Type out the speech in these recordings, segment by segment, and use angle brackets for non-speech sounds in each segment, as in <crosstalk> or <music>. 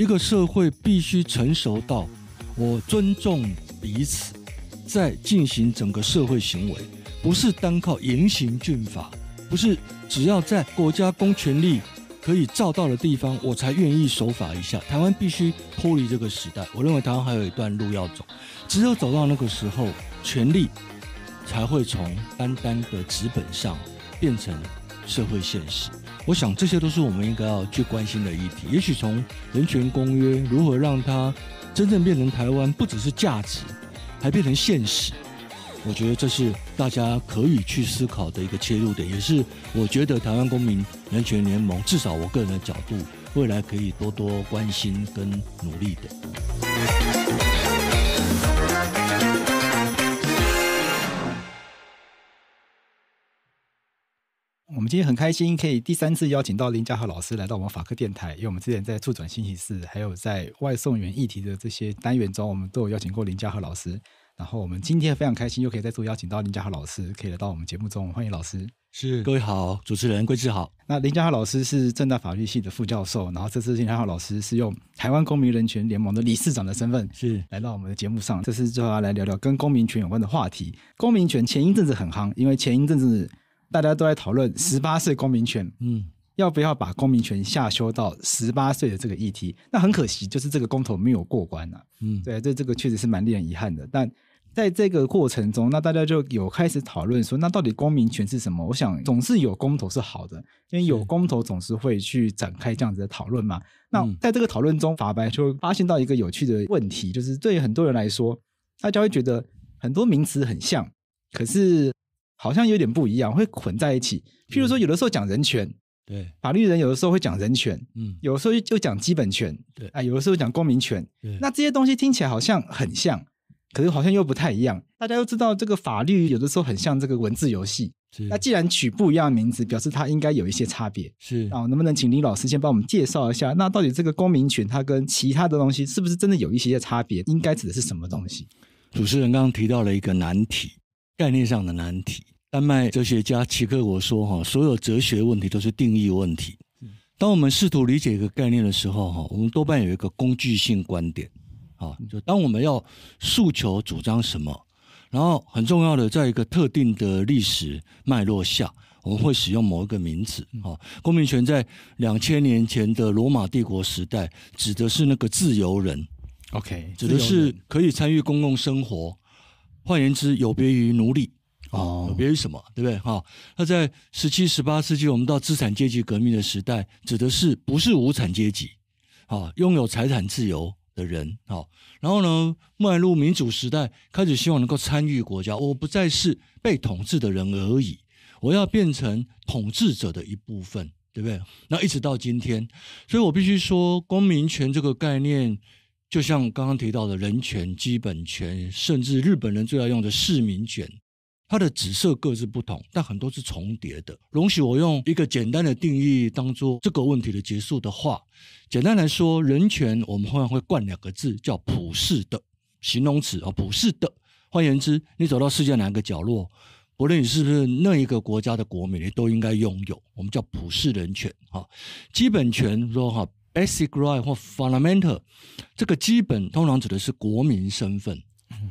一个社会必须成熟到我尊重彼此，在进行整个社会行为，不是单靠严刑峻法，不是只要在国家公权力可以照到的地方，我才愿意守法一下。台湾必须脱离这个时代，我认为台湾还有一段路要走。只有走到那个时候，权力才会从单单的纸本上变成社会现实。我想这些都是我们应该要去关心的议题。也许从人权公约如何让它真正变成台湾，不只是价值，还变成现实。我觉得这是大家可以去思考的一个切入点，也是我觉得台湾公民人权联盟至少我个人的角度，未来可以多多关心跟努力的。我们今天很开心，可以第三次邀请到林家豪老师来到我们法科电台。因为我们之前在促转星期四，还有在外送员议题的这些单元中，我们都有邀请过林家豪老师。然后我们今天非常开心，又可以再度邀请到林家豪老师，可以来到我们节目中，欢迎老师。是各位好，主持人桂志好。那林家豪老师是正大法律系的副教授，然后这次林家豪老师是用台湾公民人权联盟的理事长的身份，是来到我们的节目上。这次就要来聊聊跟公民权有关的话题。公民权前一阵子很夯，因为前一阵子。大家都在讨论十八岁公民权，嗯，要不要把公民权下修到十八岁的这个议题？那很可惜，就是这个公投没有过关啊。嗯，对，这这个确实是蛮令人遗憾的。但在这个过程中，那大家就有开始讨论说，那到底公民权是什么？我想总是有公投是好的，因为有公投总是会去展开这样子的讨论嘛。那在这个讨论中，法白就发现到一个有趣的问题，就是对很多人来说，大家会觉得很多名词很像，可是。好像有点不一样，会混在一起。譬如说，有的时候讲人权，对，法律人有的时候会讲人权，嗯，有的时候就讲基本权，对，啊，有的时候讲公民权，那这些东西听起来好像很像，可是好像又不太一样。大家都知道，这个法律有的时候很像这个文字游戏。那既然取不一样的名字，表示它应该有一些差别。是啊，能不能请林老师先帮我们介绍一下，那到底这个公民权它跟其他的东西是不是真的有一些差别？应该指的是什么东西？主持人刚刚提到了一个难题，概念上的难题。丹麦哲学家齐克我说：“哈，所有哲学问题都是定义问题。当我们试图理解一个概念的时候，哈，我们多半有一个工具性观点。啊，就当我们要诉求主张什么，然后很重要的，在一个特定的历史脉络下，我们会使用某一个名词。啊，公民权在两千年前的罗马帝国时代，指的是那个自由人。OK，指的是可以参与公共生活。换言之，有别于奴隶。”哦，有别于什么，对不对？哈，那在十七、十八世纪，我们到资产阶级革命的时代，指的是不是无产阶级？啊，拥有财产自由的人。好，然后呢，迈入民主时代，开始希望能够参与国家，我不再是被统治的人而已，我要变成统治者的一部分，对不对？那一直到今天，所以我必须说，公民权这个概念，就像刚刚提到的人权、基本权，甚至日本人最爱用的市民权。它的紫色各自不同，但很多是重叠的。容许我用一个简单的定义当做这个问题的结束的话，简单来说，人权我们通常会冠两个字，叫普世的形容词啊，普世的。换言之，你走到世界哪个角落，不论你是不是那一个国家的国民，你都应该拥有。我们叫普世人权哈。基本权说哈，basic right 或 fundamental，这个基本通常指的是国民身份。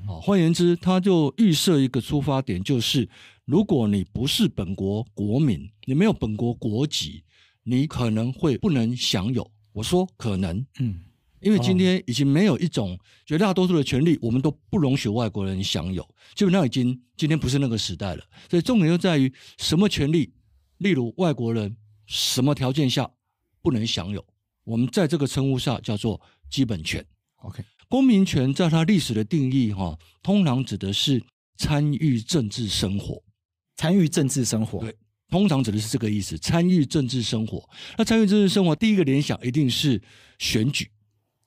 啊，换言之，他就预设一个出发点，就是如果你不是本国国民，你没有本国国籍，你可能会不能享有。我说可能，嗯，因为今天已经没有一种绝大多数的权利，我们都不容许外国人享有，基本上已经今天不是那个时代了。所以重点就在于什么权利，例如外国人什么条件下不能享有，我们在这个称呼下叫做基本权。OK。公民权在它历史的定义，哈，通常指的是参与政治生活。参与政治生活，对，通常指的是这个意思。参与政治生活，那参与政治生活，第一个联想一定是选举，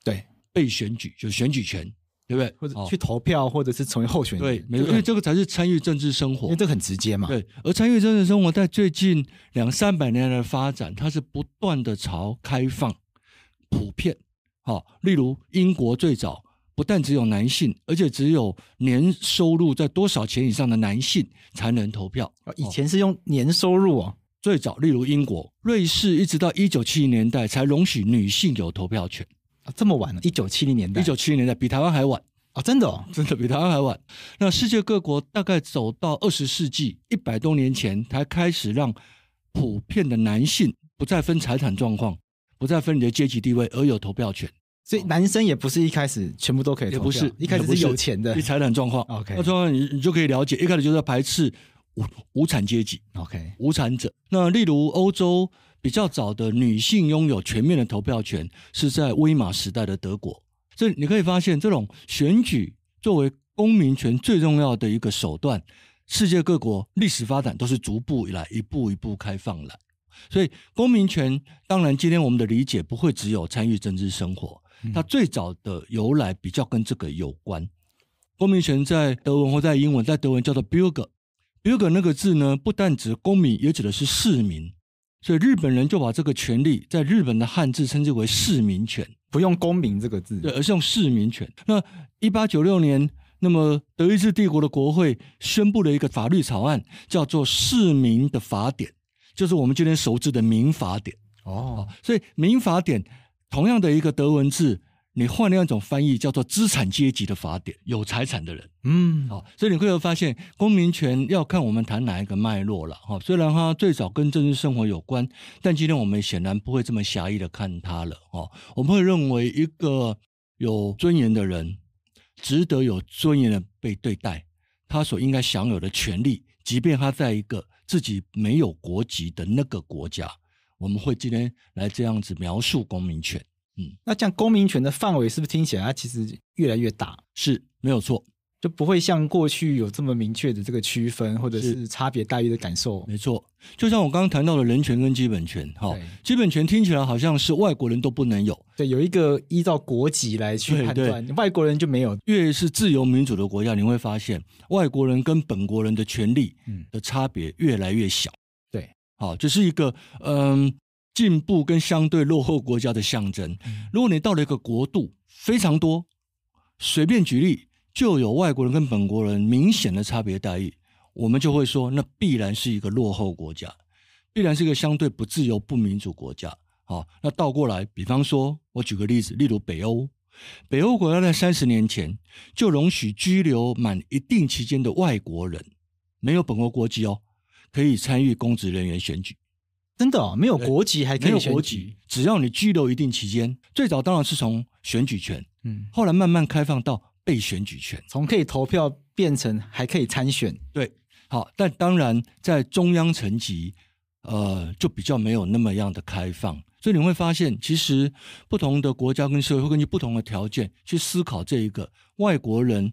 对，被选举就是选举权，对不对？或者去投票，或者是成为候选人，对，因为这个才是参与政治生活，因为这很直接嘛。对，而参与政治生活在最近两三百年的发展，它是不断的朝开放、普遍。好，例如英国最早不但只有男性，而且只有年收入在多少钱以上的男性才能投票。以前是用年收入哦。最早，例如英国、瑞士，一直到一九七零年代才容许女性有投票权。啊，这么晚了，一九七零年代，一九七零年代比台湾还晚啊，真的哦，<laughs> 真的比台湾还晚。那世界各国大概走到二十世纪一百多年前，才开始让普遍的男性不再分财产状况，不再分你的阶级地位，而有投票权。所以男生也不是一开始全部都可以投票，不是一开始是有钱的，财产状况。OK，那状况你你就可以了解，一开始就是排斥无无产阶级。OK，无产者。那例如欧洲。比较早的女性拥有全面的投票权是在威玛时代的德国，所以你可以发现，这种选举作为公民权最重要的一个手段，世界各国历史发展都是逐步以来一步一步开放来。所以公民权当然今天我们的理解不会只有参与政治生活，它最早的由来比较跟这个有关。公民权在德文或在英文，在德文叫做 Bürger，Bürger 那个字呢，不但指公民，也指的是市民。所以日本人就把这个权利在日本的汉字称之为市民权，不用公民这个字，对，而是用市民权。那一八九六年，那么德意志帝国的国会宣布了一个法律草案，叫做《市民的法典》，就是我们今天熟知的民法典。哦，所以民法典同样的一个德文字。你换另一种翻译，叫做资产阶级的法典，有财产的人。嗯，好，所以你会有发现，公民权要看我们谈哪一个脉络了。哈，虽然它最早跟政治生活有关，但今天我们显然不会这么狭义的看它了。哦，我们会认为一个有尊严的人，值得有尊严的被对待，他所应该享有的权利，即便他在一个自己没有国籍的那个国家，我们会今天来这样子描述公民权。嗯，那这样公民权的范围是不是听起来它其实越来越大？是没有错，就不会像过去有这么明确的这个区分，或者是差别待遇的感受。没错，就像我刚刚谈到的人权跟基本权，哈，基本权听起来好像是外国人都不能有，对，有一个依照国籍来去判断，外国人就没有。越是自由民主的国家，你会发现外国人跟本国人的权利的差别越来越小。对，好，这是一个嗯。进步跟相对落后国家的象征。如果你到了一个国度非常多，随便举例就有外国人跟本国人明显的差别待遇，我们就会说那必然是一个落后国家，必然是一个相对不自由不民主国家。好，那倒过来，比方说我举个例子，例如北欧，北欧国家在三十年前就容许拘留满一定期间的外国人，没有本国国籍哦，可以参与公职人员选举。真的哦，没有国籍还可以选举，只要你拘留一定期间。最早当然是从选举权，嗯，后来慢慢开放到被选举权，从可以投票变成还可以参选。对，好，但当然在中央层级，呃，就比较没有那么样的开放。所以你会发现，其实不同的国家跟社会会根据不同的条件去思考这一个外国人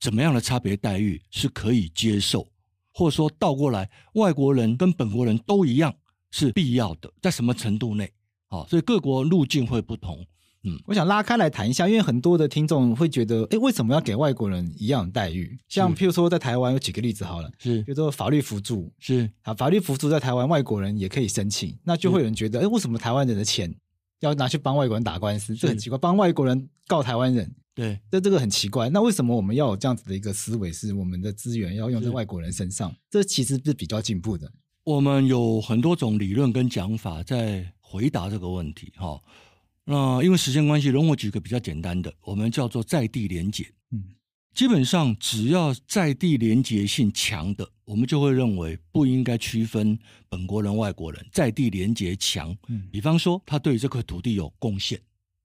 怎么样的差别待遇是可以接受，或者说倒过来，外国人跟本国人都一样。是必要的，在什么程度内？好，所以各国路径会不同。嗯，我想拉开来谈一下，因为很多的听众会觉得，哎，为什么要给外国人一样待遇？像譬如说，在台湾有几个例子好了，是，比如说法律辅助，是啊，法律辅助在台湾外国人也可以申请，那就会有人觉得，哎，为什么台湾人的钱要拿去帮外国人打官司？这很奇怪，帮外国人告台湾人，对，这这个很奇怪。那为什么我们要有这样子的一个思维，是我们的资源要用在外国人身上？这其实是比较进步的。我们有很多种理论跟讲法在回答这个问题，哈。那因为时间关系，容我举个比较简单的，我们叫做在地连结。嗯，基本上只要在地连结性强的，我们就会认为不应该区分本国人、外国人。在地连结强，嗯，比方说他对这块土地有贡献，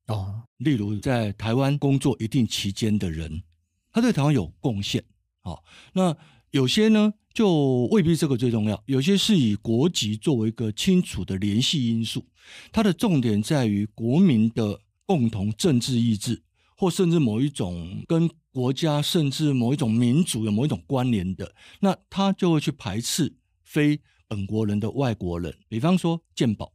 哦，例如在台湾工作一定期间的人，他对台湾有贡献，好，那有些呢？就未必这个最重要，有些是以国籍作为一个清楚的联系因素，它的重点在于国民的共同政治意志，或甚至某一种跟国家甚至某一种民族有某一种关联的，那他就会去排斥非本国人的外国人。比方说鉴宝，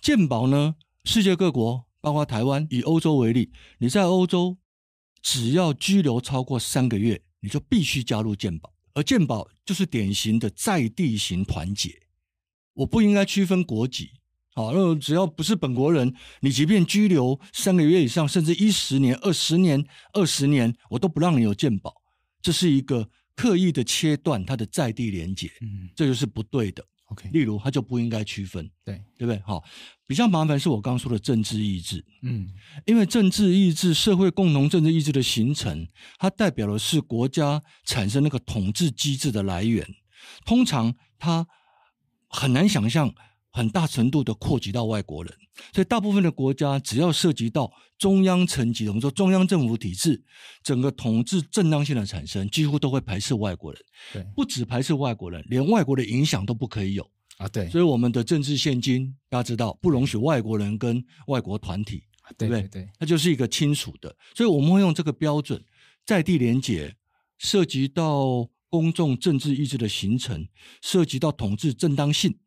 鉴宝呢，世界各国包括台湾，以欧洲为例，你在欧洲只要拘留超过三个月，你就必须加入鉴宝。而健保就是典型的在地型团结，我不应该区分国籍，好，那只要不是本国人，你即便拘留三个月以上，甚至一十年、二十年、二十年，我都不让你有鉴保，这是一个刻意的切断它的在地连结，嗯，这就是不对的。OK，例如他就不应该区分，对对不对？好，比较麻烦是我刚刚说的政治意志，嗯，因为政治意志、社会共同政治意志的形成，它代表的是国家产生那个统治机制的来源。通常它很难想象很大程度的扩及到外国人，所以大部分的国家只要涉及到中央层级，我们说中央政府体制，整个统治正当性的产生，几乎都会排斥外国人。对，不止排斥外国人，连外国的影响都不可以有啊。对，所以我们的政治现金，大家知道不容许外国人跟外国团体，对不对？对，那就是一个清楚的。所以我们会用这个标准，在地连结，涉及到公众政治意志的形成，涉及到统治正当性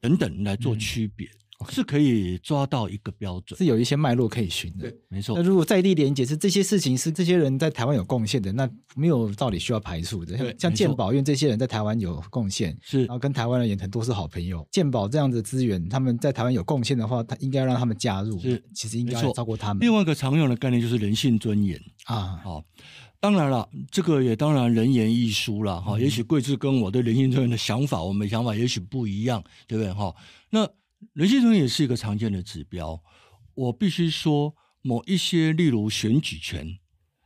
等等来做区别。是可以抓到一个标准，是有一些脉络可以循的。对，没错。那如果在地连结是这些事情是这些人在台湾有贡献的，那没有道理需要排除的。对，像鉴宝院这些人在台湾有贡献，是，然后跟台湾人也很多是好朋友。鉴宝这样的资源，他们在台湾有贡献的话，他应该让他们加入。是，其实应该超过他们。另外一个常用的概念就是人性尊严啊。好，当然了，这个也当然人言亦殊了哈。也许贵志跟我对人性尊严的想法，我们想法也许不一样，对不对哈？那。人性尊严也是一个常见的指标。我必须说，某一些例如选举权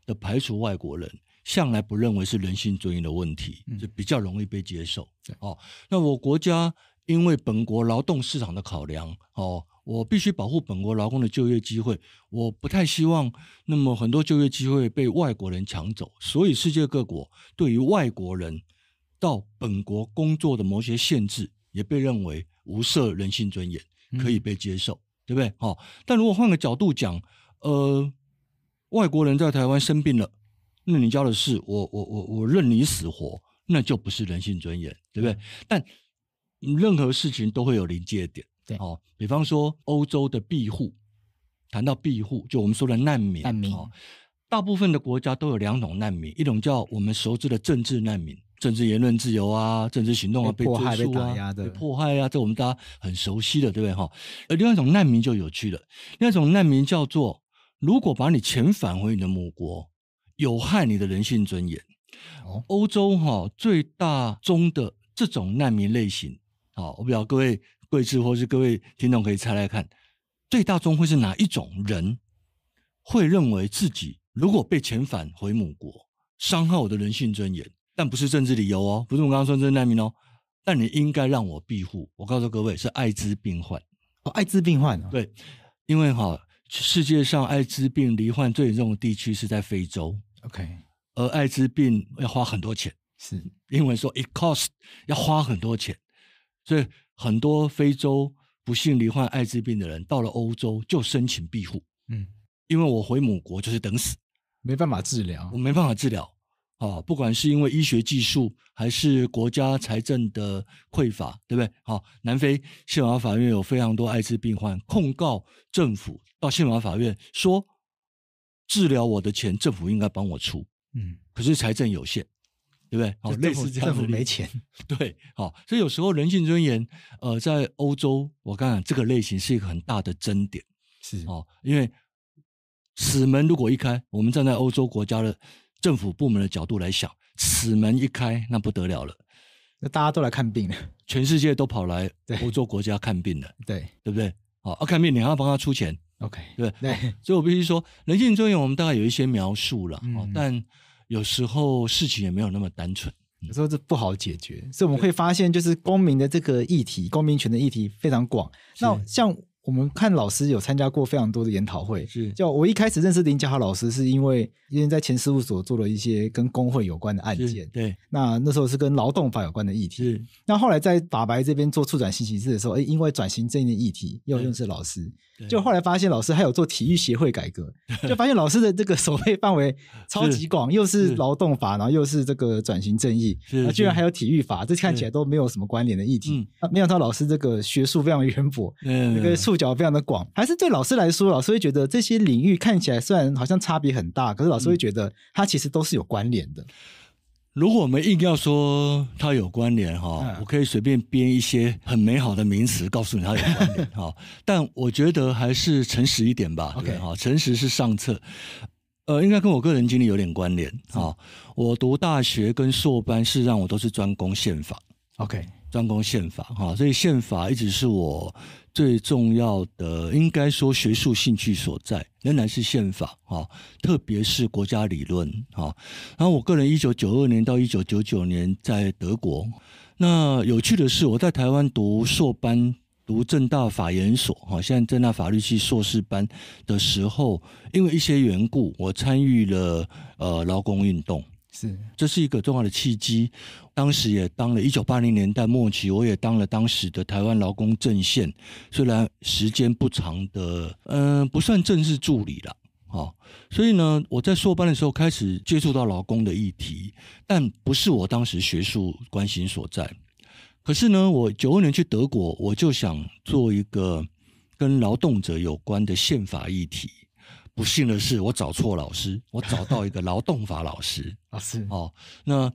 的排除外国人，向来不认为是人性尊严的问题，就比较容易被接受。哦，那我国家因为本国劳动市场的考量，哦，我必须保护本国劳工的就业机会，我不太希望那么很多就业机会被外国人抢走，所以世界各国对于外国人到本国工作的某些限制，也被认为。无涉人性尊严，可以被接受，对不对？好，但如果换个角度讲，呃，外国人在台湾生病了，那你家的事，我我我我任你死活，那就不是人性尊严，对不对？但任何事情都会有临界点，对，哦，比方说欧洲的庇护，谈到庇护，就我们说的难民，难民，大部分的国家都有两种难民，一种叫我们熟知的政治难民。政治言论自由啊，政治行动啊，被迫害、被打压的，被迫害啊，这我们大家很熟悉的，对不对哈？而另外一种难民就有趣了，另外一种难民叫做，如果把你遣返回你的母国，有害你的人性尊严。欧洲哈最大宗的这种难民类型，好，我不知道各位贵志或是各位听众可以猜猜看，最大宗会是哪一种人会认为自己如果被遣返回母国，伤害我的人性尊严？但不是政治理由哦，不是我刚刚说政治难民哦。但你应该让我庇护。我告诉各位，是艾滋病患哦，艾滋病患对，因为哈，世界上艾滋病罹患最严重的地区是在非洲。OK，而艾滋病要花很多钱，是英文说 it cost 要花很多钱，所以很多非洲不幸罹患艾滋病的人到了欧洲就申请庇护。嗯，因为我回母国就是等死，没办法治疗，我没办法治疗。啊，不管是因为医学技术，还是国家财政的匮乏，对不对？好，南非宪法法院有非常多艾滋病患控告政府，到宪法法院说，治疗我的钱政府应该帮我出，嗯，可是财政有限，对不对？好，类似这样政府没钱，对，好，所以有时候人性尊严，呃，在欧洲，我刚讲这个类型是一个很大的争点，是哦，因为此门如果一开，我们站在欧洲国家的。政府部门的角度来想，此门一开，那不得了了，那大家都来看病了，全世界都跑来欧洲国家看病了，对对不对？好，要看病你还要帮他出钱，OK，对对，所以我必须说，人性尊严我们大概有一些描述了，但有时候事情也没有那么单纯，有时候这不好解决，所以我们会发现，就是公民的这个议题，公民权的议题非常广，那像。我们看老师有参加过非常多的研讨会，是。就我一开始认识林家豪老师，是因为因为在前事务所做了一些跟工会有关的案件，对。那那时候是跟劳动法有关的议题，是。那后来在法白这边做处转新形式的时候，哎，因为转型正义的议题，又认识老师。就后来发现老师还有做体育协会改革，<laughs> 就发现老师的这个守备范围超级广，又是劳动法，然后又是这个转型正义，那居然还有体育法，这看起来都没有什么关联的议题。没想到老师这个学术非常渊博，那个触角非常的广，还是对老师来说，老师会觉得这些领域看起来虽然好像差别很大，可是老师会觉得它其实都是有关联的。如果我们硬要说它有关联哈，我可以随便编一些很美好的名词告诉你它有关联哈。<laughs> 但我觉得还是诚实一点吧。OK 哈，诚实是上策。呃，应该跟我个人经历有点关联哈。我读大学跟硕班是让我都是专攻宪法。OK，专攻宪法哈，所以宪法一直是我最重要的，应该说学术兴趣所在，仍然是宪法哈，特别是国家理论哈。然后我个人一九九二年到一九九九年在德国，那有趣的是我在台湾读硕班。读正大法研所，哈，现在正大法律系硕士班的时候，因为一些缘故，我参与了呃劳工运动，是，这是一个重要的契机。当时也当了一九八零年代末期，我也当了当时的台湾劳工阵线，虽然时间不长的，嗯，不算正式助理了，好，所以呢，我在硕班的时候开始接触到劳工的议题，但不是我当时学术关心所在。可是呢，我九二年去德国，我就想做一个跟劳动者有关的宪法议题。不幸的是，我找错老师，我找到一个劳动法老师。<laughs> 老师哦，那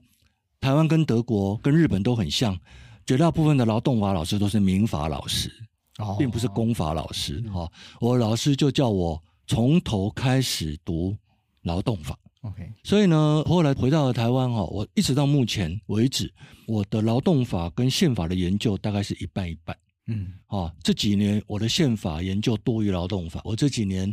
台湾跟德国跟日本都很像，绝大部分的劳动法老师都是民法老师，并不是公法老师。哈，我老师就叫我从头开始读劳动法。OK，所以呢，后来回到了台湾哈，我一直到目前为止，我的劳动法跟宪法的研究大概是一半一半。嗯，啊，这几年我的宪法研究多于劳动法，我这几年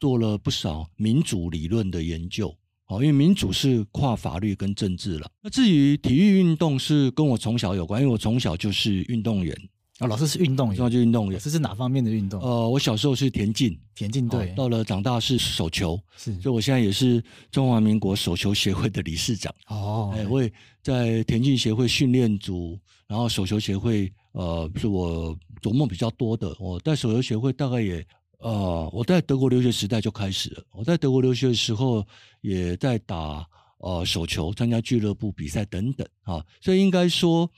做了不少民主理论的研究。哦，因为民主是跨法律跟政治了。那至于体育运动是跟我从小有关，因为我从小就是运动员。啊，老师是运动员，就运动员。这是哪方面的运动？呃，我小时候是田径，田径队。到了长大是手球，是。所以我现在也是中华民国手球协会的理事长。哦，哎，我也在田径协会训练组，然后手球协会，呃，是我琢磨比较多的。我在手球协会大概也，呃，我在德国留学时代就开始了。我在德国留学的时候也在打呃手球，参加俱乐部比赛等等啊，所以应该说。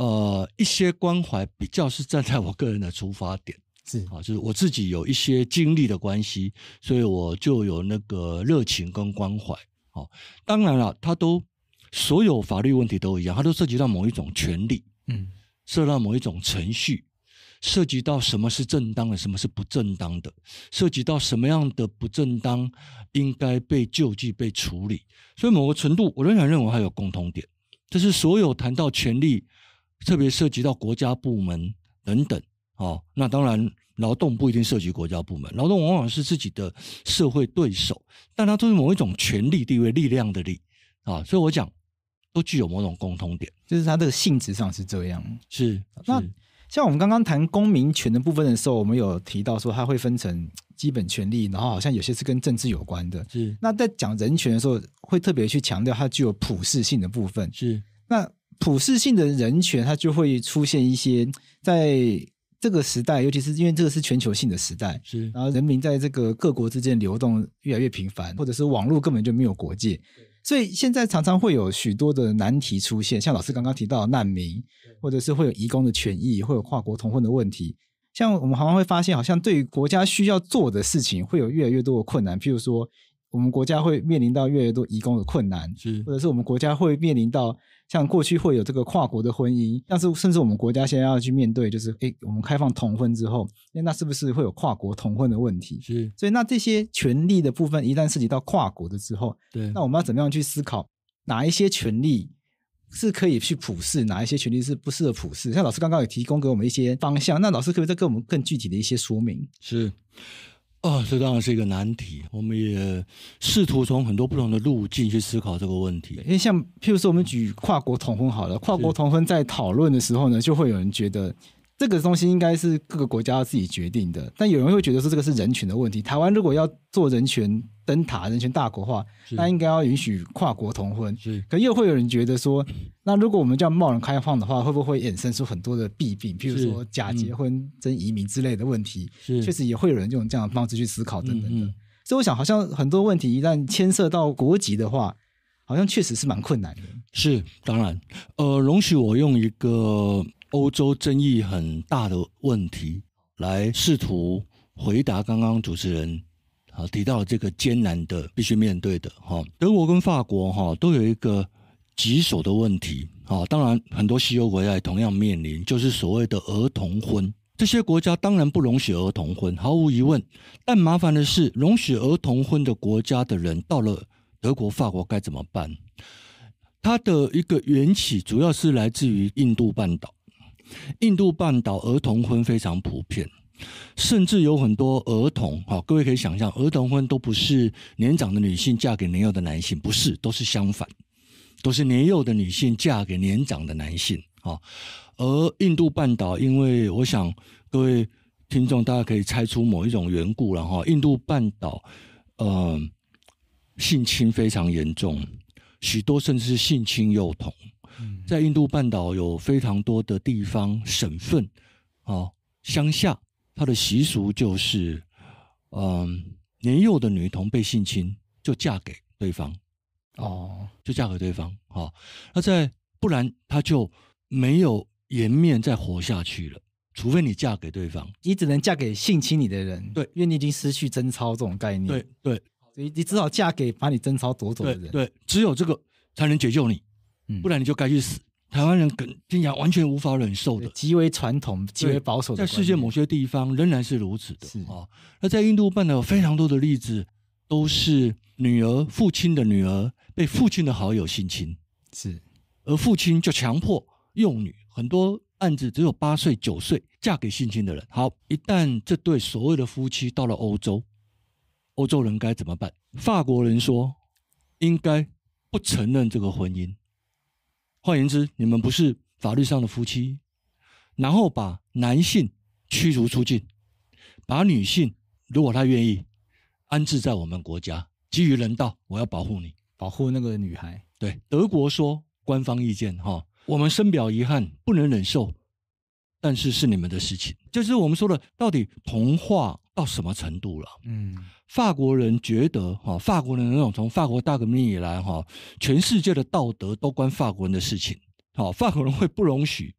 呃，一些关怀比较是站在我个人的出发点，是啊，就是我自己有一些经历的关系，所以我就有那个热情跟关怀。好，当然了，它都所有法律问题都一样，它都涉及到某一种权利，嗯，涉及到某一种程序，涉及到什么是正当的，什么是不正当的，涉及到什么样的不正当应该被救济、被处理。所以某个程度，我仍然认为还有共通点，就是所有谈到权力。特别涉及到国家部门等等，哦，那当然劳动不一定涉及国家部门，劳动往往是自己的社会对手，但它都是某一种权力地位、力量的力啊，所以我讲都具有某种共通点，就是它的性质上是这样。是那像我们刚刚谈公民权的部分的时候，我们有提到说它会分成基本权利，然后好像有些是跟政治有关的。是那在讲人权的时候，会特别去强调它具有普世性的部分。是那。普世性的人权，它就会出现一些，在这个时代，尤其是因为这个是全球性的时代，是，然后人民在这个各国之间流动越来越频繁，或者是网络根本就没有国界，所以现在常常会有许多的难题出现，像老师刚刚提到难民，或者是会有移工的权益，会有跨国同婚的问题，像我们好像会发现，好像对于国家需要做的事情，会有越来越多的困难，譬如说，我们国家会面临到越来越多移工的困难，是，或者是我们国家会面临到。像过去会有这个跨国的婚姻，但是甚至我们国家现在要去面对，就是诶，我们开放同婚之后，那是不是会有跨国同婚的问题？是，所以那这些权利的部分一旦涉及到跨国的之后，对，那我们要怎么样去思考哪一些权利是可以去普世，哪一些权利是不适合普世？像老师刚刚有提供给我们一些方向，那老师可不可以再给我们更具体的一些说明？是。哦，这当然是一个难题。我们也试图从很多不同的路径去思考这个问题。因为像譬如说，我们举跨国同婚好了，跨国同婚在讨论的时候呢，就会有人觉得。这个东西应该是各个国家要自己决定的，但有人会觉得说这个是人权的问题。台湾如果要做人权灯塔、人权大国化，那应该要允许跨国同婚。是，可又会有人觉得说，那如果我们叫贸然开放的话，会不会衍生出很多的弊病？譬如说假结婚、真移民之类的问题。是，确实也会有人用这样的方式去思考等等的。所以我想，好像很多问题一旦牵涉到国籍的话，好像确实是蛮困难的。是，当然，呃，容许我用一个。欧洲争议很大的问题，来试图回答刚刚主持人啊提到这个艰难的必须面对的哈，德国跟法国哈都有一个棘手的问题啊，当然很多西欧国家也同样面临，就是所谓的儿童婚。这些国家当然不容许儿童婚，毫无疑问。但麻烦的是，容许儿童婚的国家的人到了德国、法国该怎么办？它的一个缘起主要是来自于印度半岛。印度半岛儿童婚非常普遍，甚至有很多儿童，哈，各位可以想象，儿童婚都不是年长的女性嫁给年幼的男性，不是，都是相反，都是年幼的女性嫁给年长的男性，啊。而印度半岛，因为我想各位听众大家可以猜出某一种缘故了，哈，印度半岛，呃，性侵非常严重，许多甚至是性侵幼童。在印度半岛有非常多的地方省份，哦，乡下，它的习俗就是，嗯，年幼的女童被性侵就嫁给对方，哦，就嫁给对方，哦，那在不然她就没有颜面再活下去了，除非你嫁给对方，你只能嫁给性侵你的人，对，因为你已经失去贞操这种概念，对对，所以你只好嫁给把你贞操夺走的人，对，只有这个才能解救你。不然你就该去死。台湾人跟听讲完全无法忍受的，极为传统、极为保守。在世界某些地方仍然是如此的。是啊，那在印度半岛有非常多的例子，都是女儿父亲的女儿被父亲的好友性侵，是，而父亲就强迫幼女。很多案子只有八岁、九岁嫁给性侵的人。好，一旦这对所谓的夫妻到了欧洲，欧洲人该怎么办？法国人说应该不承认这个婚姻。换言之，你们不是法律上的夫妻，然后把男性驱逐出境，把女性如果她愿意安置在我们国家，基于人道，我要保护你，保护那个女孩。对，德国说官方意见哈，我们深表遗憾，不能忍受，但是是你们的事情，就是我们说的，到底同化到什么程度了？嗯。法国人觉得，哈，法国人那种从法国大革命以来，哈，全世界的道德都关法国人的事情，好，法国人会不容许，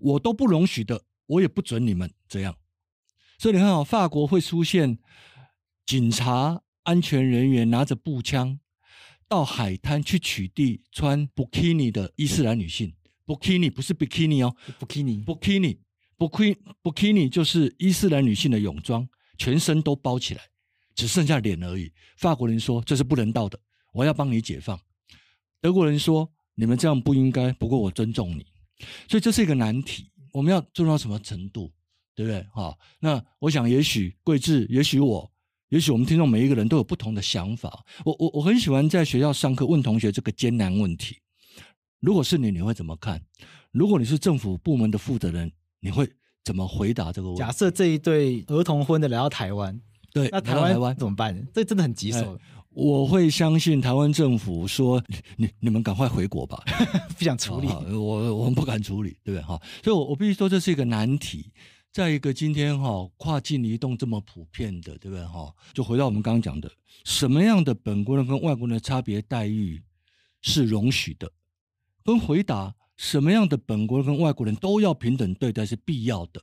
我都不容许的，我也不准你们这样。所以你看啊，法国会出现警察、安全人员拿着步枪到海滩去取缔穿 bikini 的伊斯兰女性，bikini 不是 bikini 哦，bikini，bikini，bikini，bikini 就是伊斯兰女性的泳装，全身都包起来。只剩下脸而已。法国人说这是不人道的，我要帮你解放。德国人说你们这样不应该，不过我尊重你。所以这是一个难题，我们要做到什么程度，对不对？哈，那我想也许贵志，也许我，也许我们听众每一个人都有不同的想法。我我我很喜欢在学校上课问同学这个艰难问题：如果是你，你会怎么看？如果你是政府部门的负责人，你会怎么回答这个问题？假设这一对儿童婚的来到台湾。对，那台湾台湾怎么办？这真的很棘手。我会相信台湾政府说，你你们赶快回国吧，<laughs> 不想处理。我我们不敢处理，对不对？哈，所以，我我必须说这是一个难题。再一个，今天哈跨境移动这么普遍的，对不对？哈，就回到我们刚刚讲的，什么样的本国人跟外国人的差别待遇是容许的？跟回答什么样的本国人跟外国人都要平等对待是必要的？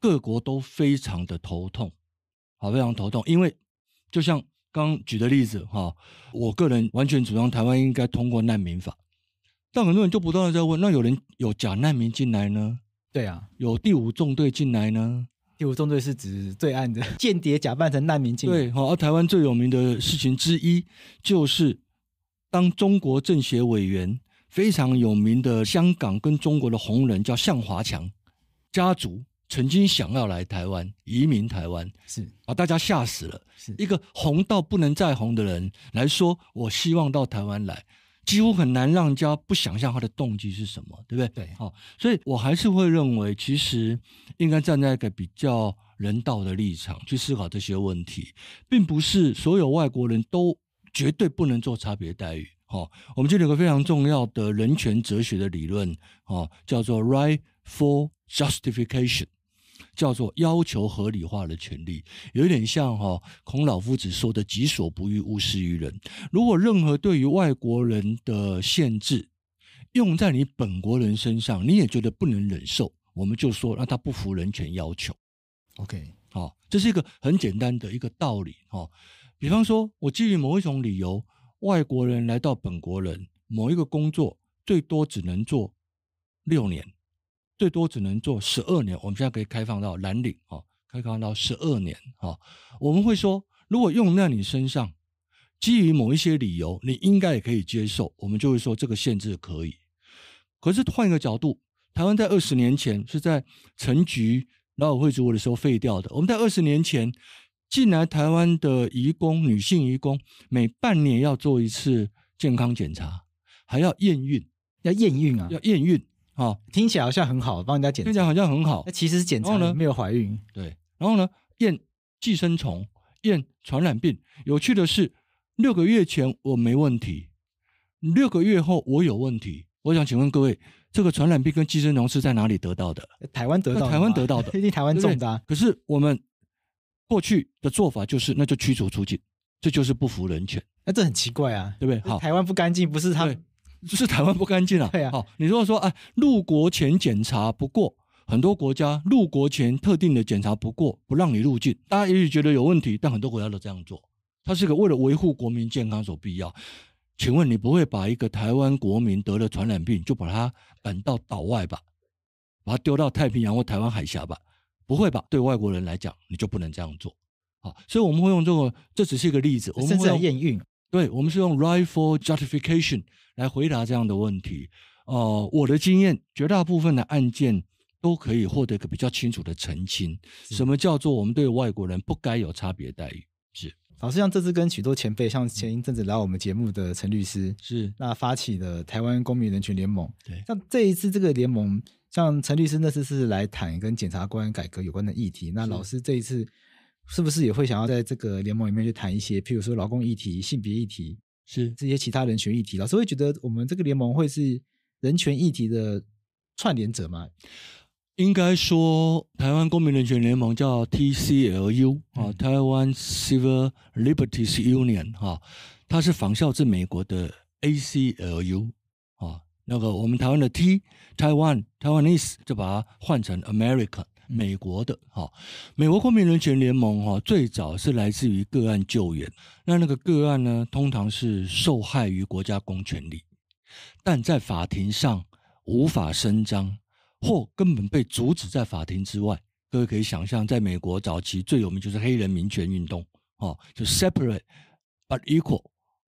各国都非常的头痛。好，非常头痛，因为就像刚举的例子哈，我个人完全主张台湾应该通过难民法，但很多人就不断的在问，那有人有假难民进来呢？对啊，有第五纵队进来呢？第五纵队是指对岸的间谍假扮成难民进来。对，好，而台湾最有名的事情之一，就是当中国政协委员非常有名的香港跟中国的红人叫向华强家族。曾经想要来台湾移民台湾，是把大家吓死了。是一个红到不能再红的人来说，我希望到台湾来，几乎很难让人家不想象他的动机是什么，对不对？对，好，所以我还是会认为，其实应该站在一个比较人道的立场去思考这些问题，并不是所有外国人都绝对不能做差别待遇。好，我们这里有个非常重要的人权哲学的理论，哦，叫做 right for justification。叫做要求合理化的权利，有点像哈孔老夫子说的“己所不欲，勿施于人”。如果任何对于外国人的限制用在你本国人身上，你也觉得不能忍受，我们就说让他不服人权要求。OK，好，这是一个很简单的一个道理哈。比方说，我基于某一种理由，外国人来到本国人某一个工作，最多只能做六年。最多只能做十二年，我们现在可以开放到蓝领啊，开放到十二年啊。我们会说，如果用在你身上，基于某一些理由，你应该也可以接受，我们就会说这个限制可以。可是换一个角度，台湾在二十年前是在陈局劳委会主委的时候废掉的。我们在二十年前进来台湾的移工，女性移工每半年要做一次健康检查，还要验孕，要验孕啊，要验孕啊，听起来好像很好，帮人家检查，听起来好像很好。那其实检查呢没有怀孕，对。然后呢，验寄生虫，验传染病。有趣的是，六个月前我没问题，六个月后我有问题。我想请问各位，这个传染病跟寄生虫是在哪里得到的？台湾得到，台湾得到的，<laughs> 毕竟台湾重大。可是我们过去的做法就是，那就驱逐出境，这就是不服人权。那这很奇怪啊，对不对？好，台湾不干净，不是他，是台湾不干净啊。<laughs> 对啊。好，你如果说哎，入国前检查不过，很多国家入国前特定的检查不过，不让你入境。大家也许觉得有问题，但很多国家都这样做。它是个为了维护国民健康所必要。请问你不会把一个台湾国民得了传染病就把他赶到岛外吧？把他丢到太平洋或台湾海峡吧？不会吧？对外国人来讲，你就不能这样做。好，所以我们会用这个，这只是一个例子。我们用验孕，对，我们是用 rightful justification 来回答这样的问题。呃，我的经验，绝大部分的案件都可以获得一个比较清楚的澄清。什么叫做我们对外国人不该有差别待遇？是。老师，像这次跟许多前辈，像前一阵子来我们节目的陈律师，是那发起的台湾公民人权联盟。对，像这一次这个联盟，像陈律师那次是来谈跟检察官改革有关的议题。那老师这一次是不是也会想要在这个联盟里面去谈一些，譬如说劳工议题、性别议题，是这些其他人权议题？老师会觉得我们这个联盟会是人权议题的串联者吗？应该说，台湾公民人权联盟叫 TCLU 啊，台湾 Civil Liberties Union 哈，它是仿效自美国的 ACLU 啊，那个我们台湾的 T 台湾 Taiwanese 就把它换成 American 美国的哈，美国公民人权联盟哈，最早是来自于个案救援，那那个个案呢，通常是受害于国家公权力，但在法庭上无法伸张。或根本被阻止在法庭之外。各位可以想象，在美国早期最有名就是黑人民权运动，哦，就 separate but equal，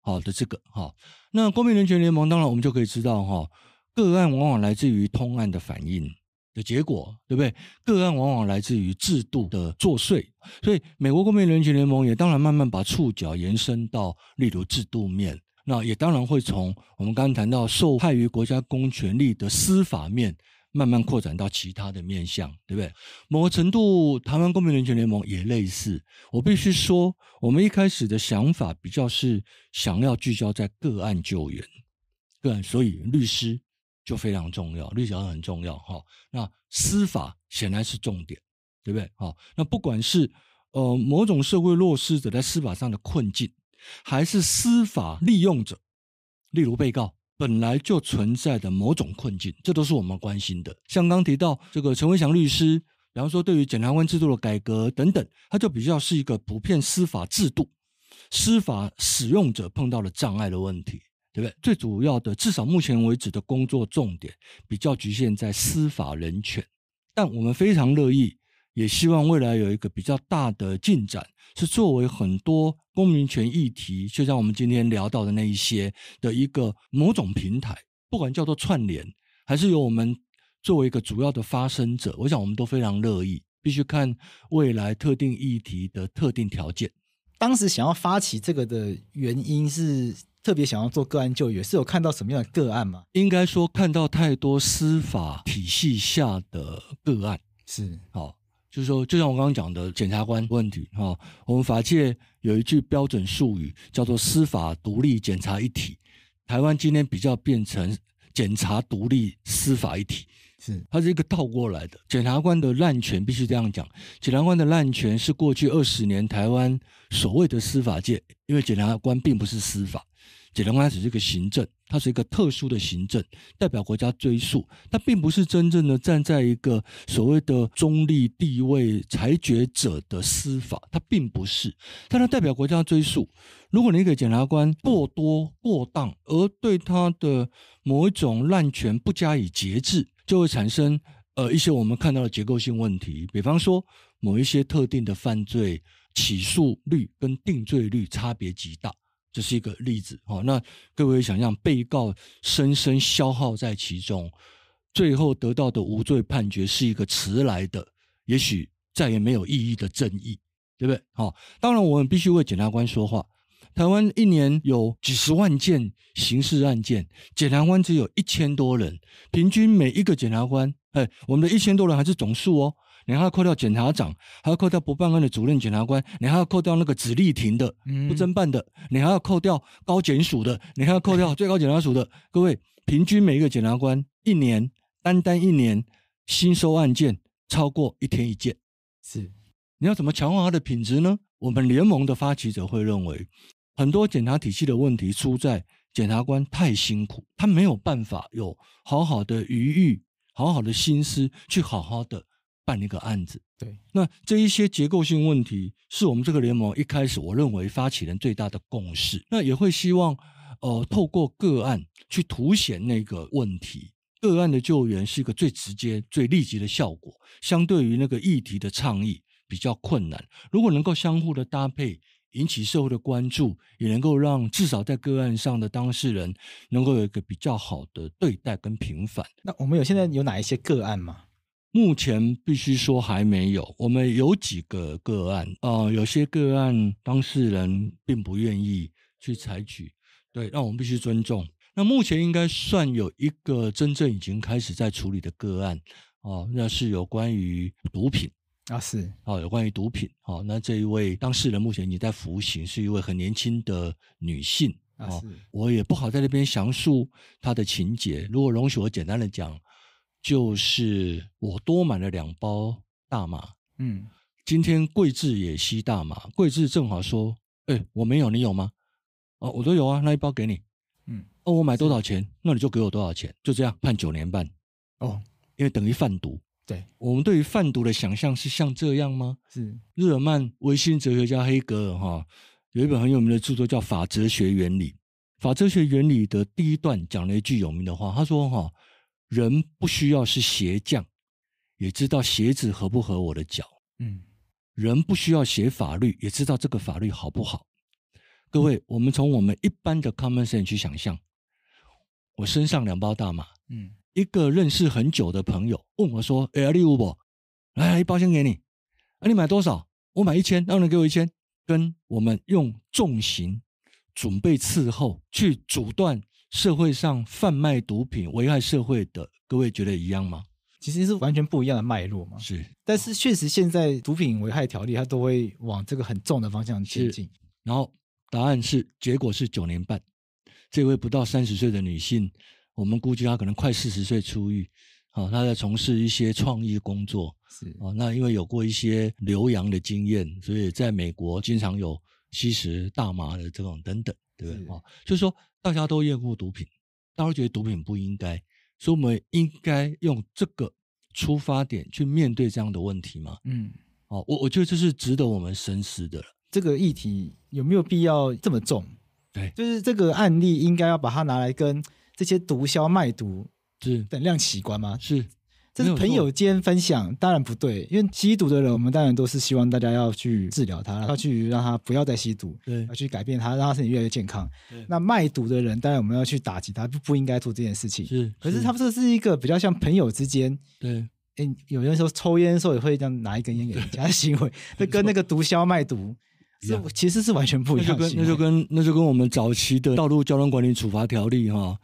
好的这个哈。那公民人权联盟当然我们就可以知道哈，个案往往来自于通案的反应的结果，对不对？个案往往来自于制度的作祟，所以美国公民人权联盟也当然慢慢把触角延伸到例如制度面，那也当然会从我们刚刚谈到受害于国家公权力的司法面。慢慢扩展到其他的面向，对不对？某个程度，台湾公民人权联盟也类似。我必须说，我们一开始的想法比较是想要聚焦在个案救援，个案，所以律师就非常重要，律师很重要哈。那司法显然是重点，对不对？好，那不管是呃某种社会弱势者在司法上的困境，还是司法利用者，例如被告。本来就存在的某种困境，这都是我们关心的。像刚提到这个陈伟祥律师，比方说对于检察官制度的改革等等，它就比较是一个普遍司法制度、司法使用者碰到了障碍的问题，对不对？最主要的，至少目前为止的工作重点比较局限在司法人权，但我们非常乐意。也希望未来有一个比较大的进展，是作为很多公民权议题，就像我们今天聊到的那一些的一个某种平台，不管叫做串联，还是由我们作为一个主要的发声者，我想我们都非常乐意。必须看未来特定议题的特定条件。当时想要发起这个的原因是特别想要做个案救援，是有看到什么样的个案吗？应该说看到太多司法体系下的个案，是好。就是说，就像我刚刚讲的检察官问题哈，我们法界有一句标准术语叫做“司法独立检察一体”，台湾今天比较变成检察独立司法一体，是它是一个倒过来的。检察官的滥权必须这样讲，检察官的滥权是过去二十年台湾所谓的司法界，因为检察官并不是司法。检察官只是一个行政，它是一个特殊的行政，代表国家追诉，它并不是真正的站在一个所谓的中立地位裁决者的司法，它并不是，但它代表国家追诉。如果你给检察官过多过当，而对他的某一种滥权不加以节制，就会产生呃一些我们看到的结构性问题，比方说某一些特定的犯罪起诉率跟定罪率差别极大。这是一个例子哦。那各位想象，被告深深消耗在其中，最后得到的无罪判决是一个迟来的，也许再也没有意义的正义，对不对？好，当然我们必须为检察官说话。台湾一年有几十万件刑事案件，检察官只有一千多人，平均每一个检察官，哎，我们的一千多人还是总数哦。你还要扣掉检察长，还要扣掉不办案的主任检察官，你还要扣掉那个只立庭的、不侦办的，你还要扣掉高检署的，你还要扣掉 <laughs> 最高检察署的。各位，平均每一个检察官一年单单一年新收案件超过一天一件，是你要怎么强化他的品质呢？我们联盟的发起者会认为。很多检察体系的问题出在检察官太辛苦，他没有办法有好好的余裕、好好的心思去好好的办一个案子。对，那这一些结构性问题是我们这个联盟一开始我认为发起人最大的共识。那也会希望，呃，透过个案去凸显那个问题，个案的救援是一个最直接、最立即的效果，相对于那个议题的倡议比较困难。如果能够相互的搭配。引起社会的关注，也能够让至少在个案上的当事人能够有一个比较好的对待跟平反。那我们有现在有哪一些个案吗？目前必须说还没有。我们有几个个案啊，有些个案当事人并不愿意去采取，对，那我们必须尊重。那目前应该算有一个真正已经开始在处理的个案哦，那是有关于毒品。啊是哦，有关于毒品哦，那这一位当事人目前已经在服刑，是一位很年轻的女性啊。我也不好在那边详述她的情节，如果容许我简单的讲，就是我多买了两包大麻，嗯，今天桂智也吸大麻，桂智正好说，哎，我没有，你有吗？哦，我都有啊，那一包给你，嗯，哦，我买多少钱，那你就给我多少钱，就这样判九年半，哦，因为等于贩毒。对。我们对于贩毒的想象是像这样吗？是。日耳曼唯心哲学家黑格尔哈有一本很有名的著作叫《法哲学原理》。法哲学原理的第一段讲了一句有名的话，他说：“哈，人不需要是鞋匠，也知道鞋子合不合我的脚。嗯，人不需要写法律，也知道这个法律好不好。各位，我们从我们一般的 common sense 去想象，我身上两包大麻，嗯。”一个认识很久的朋友问我说：“哎，礼物不？来，一包先给你。啊，你买多少？我买一千，让你给我一千。跟我们用重刑准备伺候去阻断社会上贩卖毒品危害社会的，各位觉得一样吗？其实是完全不一样的脉络嘛。是，但是确实现在毒品危害条例它都会往这个很重的方向前进。然后答案是，结果是九年半。这位不到三十岁的女性。我们估计她可能快四十岁出狱，啊，她在从事一些创意工作，是啊，那因为有过一些留洋的经验，所以在美国经常有吸食大麻的这种等等，对不对？啊，就是说大家都厌恶毒品，大家觉得毒品不应该，所以我们应该用这个出发点去面对这样的问题吗？嗯，哦，我我觉得这是值得我们深思的。这个议题有没有必要这么重？对，就是这个案例应该要把它拿来跟。这些毒枭卖毒是等量齐观吗？是，这是朋友间分享，当然不对。因为吸毒的人，我们当然都是希望大家要去治疗他，要去让他不要再吸毒，对，要去改变他，让他身体越来越健康。那卖毒的人，当然我们要去打击他，不不应该做这件事情。是，可是他们这是一个比较像朋友之间，对，哎，有人说抽烟的时候也会这样拿一根烟给人家的行为，<laughs> 那跟那个毒枭卖毒是其实是完全不一样。那就跟那就跟那就跟我们早期的道路交通管理处罚条例哈。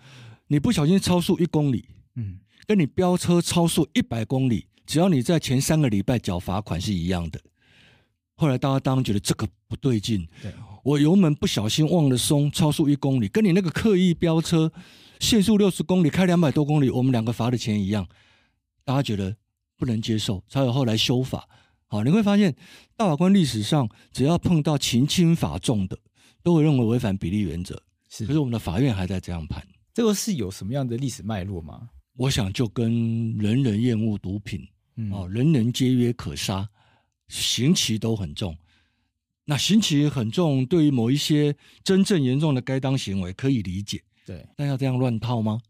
你不小心超速一公里，嗯，跟你飙车超速一百公里，只要你在前三个礼拜缴罚款是一样的。后来大家当然觉得这个不对劲，对我油门不小心忘了松，超速一公里，跟你那个刻意飙车限速六十公里开两百多公里，我们两个罚的钱一样，大家觉得不能接受，才有后来修法。好，你会发现大法官历史上只要碰到情轻法重的，都会认为违反比例原则。是，可是我们的法院还在这样判。这个是有什么样的历史脉络吗？我想就跟人人厌恶毒品，哦，人人皆曰可杀，刑期都很重。那刑期很重，对于某一些真正严重的该当行为可以理解，对。但要这样乱套吗？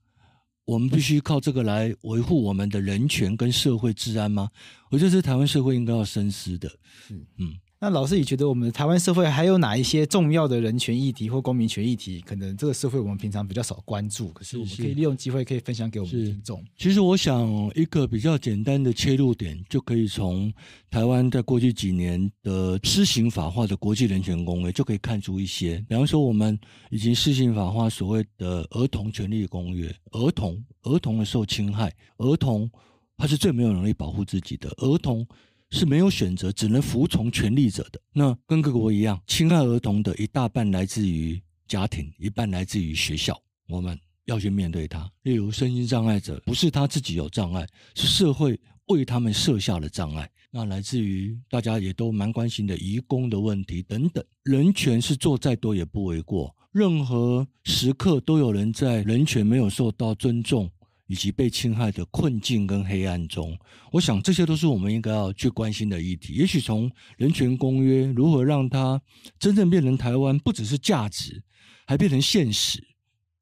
我们必须靠这个来维护我们的人权跟社会治安吗？我觉得是台湾社会应该要深思的。嗯嗯。那老师，你觉得我们台湾社会还有哪一些重要的人权议题或公民权议题？可能这个社会我们平常比较少关注，可是我们可以利用机会可以分享给我们听众。其实我想一个比较简单的切入点，就可以从台湾在过去几年的施行法化的国际人权公约就可以看出一些。比方说，我们已经施行法化所谓的儿童权利公约，儿童儿童的受侵害，儿童他是最没有能力保护自己的，儿童。是没有选择，只能服从权力者的。那跟各国一样，侵害儿童的一大半来自于家庭，一半来自于学校。我们要去面对它。例如，身心障碍者不是他自己有障碍，是社会为他们设下的障碍。那来自于大家也都蛮关心的移工的问题等等。人权是做再多也不为过。任何时刻都有人在人权没有受到尊重。以及被侵害的困境跟黑暗中，我想这些都是我们应该要去关心的议题。也许从人权公约如何让它真正变成台湾，不只是价值，还变成现实，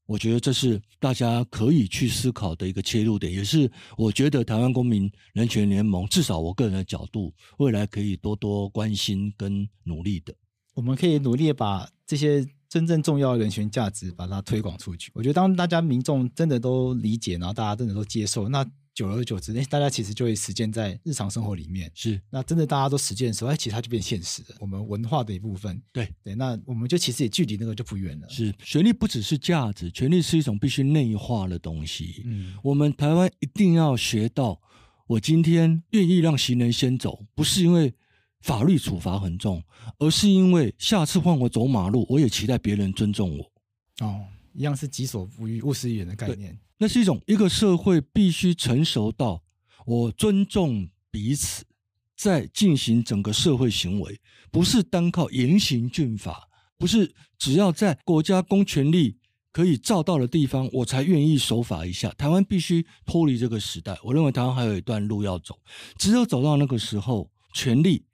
我觉得这是大家可以去思考的一个切入点，也是我觉得台湾公民人权联盟至少我个人的角度，未来可以多多关心跟努力的。我们可以努力把这些。真正重要的人权价值，把它推广出去。我觉得，当大家民众真的都理解，然后大家真的都接受，那久而久之，哎，大家其实就会实践在日常生活里面。是，那真的大家都实践的时候，哎，其实它就变现实了。我们文化的一部分。对对，那我们就其实也距离那个就不远了。是，权利不只是价值，权利是一种必须内化的东西。嗯，我们台湾一定要学到，我今天愿意让行人先走，不是因为。法律处罚很重，而是因为下次换我走马路，我也期待别人尊重我。哦，一样是己所不欲，勿施于人的概念。那是一种一个社会必须成熟到我尊重彼此，在进行整个社会行为，不是单靠严刑峻法，不是只要在国家公权力可以照到的地方，我才愿意守法一下。台湾必须脱离这个时代。我认为台湾还有一段路要走，只有走到那个时候，权力。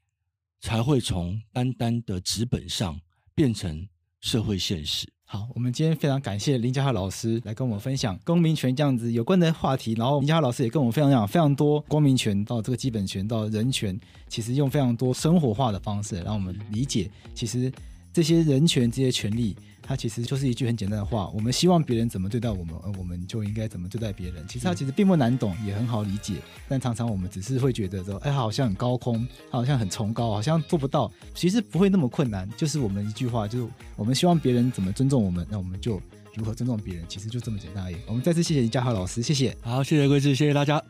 才会从单单的纸本上变成社会现实。好，我们今天非常感谢林家浩老师来跟我们分享公民权这样子有关的话题。然后林家浩老师也跟我们分享非常多公民权到这个基本权到人权，其实用非常多生活化的方式让我们理解，其实这些人权这些权利。它其实就是一句很简单的话：我们希望别人怎么对待我们，而我们就应该怎么对待别人。其实它其实并不难懂，也很好理解。但常常我们只是会觉得说，哎，好像很高空，好像很崇高，好像做不到。其实不会那么困难，就是我们一句话，就是我们希望别人怎么尊重我们，那我们就如何尊重别人。其实就这么简单而已。我们再次谢谢林嘉浩老师，谢谢。好，谢谢贵志，谢谢大家。